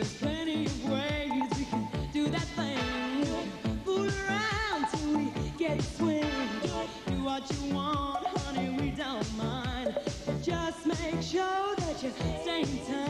There's plenty of ways we can do that thing. Fool around till we get swing. Do what you want, honey, we don't mind. Just make sure that you stay in time,